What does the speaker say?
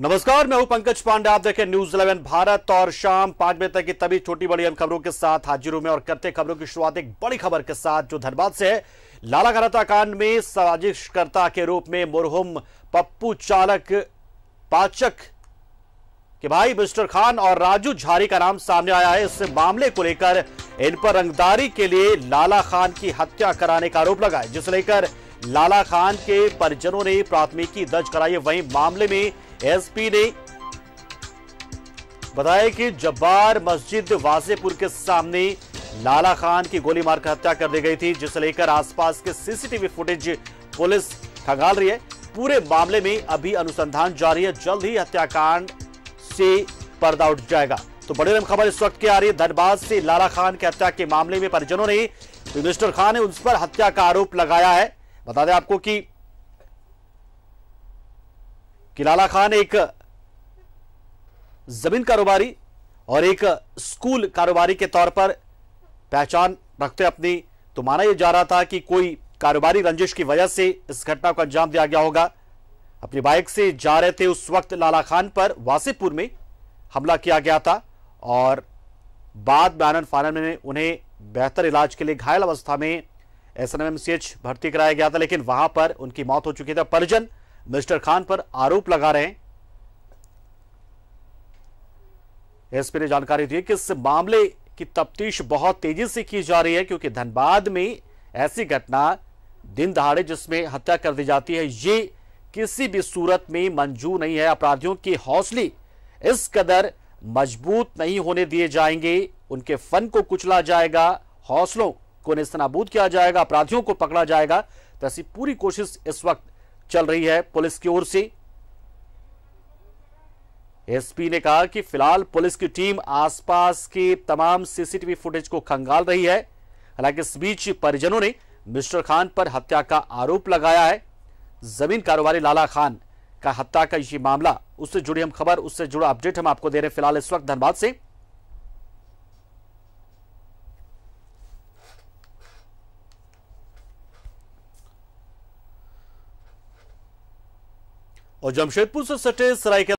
नमस्कार, मैं हूँ पंकज पांडे। आप देखें न्यूज़ 11 भारत और शाम पाँच बजे तक की तभी छोटी बड़ी अहम खबरों के साथ हाजिर हूँ मैं और करते खबरों की शुरुआत एक बड़ी खबर के साथ जो धनबाद से है। लाला घनता कांड में साजिशकर्ता के रूप में मुरहुम पप्पू चालक पाचक के भाई मिस्टर खान और राजू झारी का नाम सामने आया है। इस मामले को लेकर इन पर रंगदारी के लिए लाला खान की हत्या कराने का आरोप लगा है जिसे लेकर लाला खान के परिजनों ने प्राथमिकी दर्ज कराई है। वहीं मामले में एसपी ने बताया कि जब्बार मस्जिद वाजेपुर के सामने लाला खान की गोली मारकर हत्या कर दी गई थी, जिसे लेकर आसपास के सीसीटीवी फुटेज पुलिस खंगाल रही है। पूरे मामले में अभी अनुसंधान जारी है, जल्द ही हत्याकांड से पर्दा उठ जाएगा। तो बड़ी अहम खबर इस वक्त की आ रही है, धनबाद से लाला खान की हत्या के मामले में परिजनों ने, मिस्टर खान ने उस पर हत्या का आरोप लगाया है। बता दें आपको कि कि लाला खान एक ज़मीन कारोबारी और एक स्कूल कारोबारी के तौर पर पहचान रखते अपनी तो माना यह जा रहा था कि कोई कारोबारी रंजिश की वजह से इस घटना को अंजाम दिया गया होगा। अपनी बाइक से जा रहे थे उस वक्त लाला खान पर वासीपुर में हमला किया गया था और बाद में आनंद फानंद में उन्हें बेहतर इलाज के लिए घायल अवस्था में एसएनएमसीएच भर्ती कराया गया था, लेकिन वहाँ पर उनकी मौत हो चुकी थी। परिजन मिस्टर खान पर आरोप लगा रहे हैं। एसपी ने जानकारी दी कि इस मामले की तफ्तीश बहुत तेज़ी से की जा रही है, क्योंकि धनबाद में ऐसी घटना दिन दहाड़े जिसमें हत्या कर दी जाती है, ये किसी भी सूरत में मंजूर नहीं है। अपराधियों के हौसले इस कदर मज़बूत नहीं होने दिए जाएँगे। उनके फन को कुचला जाएगा, हौसलों को निस्तनाबूद किया जाएगा, अपराधियों को पकड़ा जाएगा। तो ऐसी पूरी कोशिश इस वक्त चल रही है पुलिस की ओर से। एसपी ने कहा कि फ़िलहाल पुलिस की टीम आसपास के तमाम सीसीटीवी फुटेज को खंगाल रही है। हालाँकि इस बीच परिजनों ने मिस्टर खान पर हत्या का आरोप लगाया है। ज़मीन कारोबारी लाला खान का हत्या का ये मामला, उससे जुड़ी हम खबर, उससे जुड़ा अपडेट हम आपको दे रहे हैं फ़िलहाल इस वक्त धनबाद से। और जमशेदपुर से सटे सराय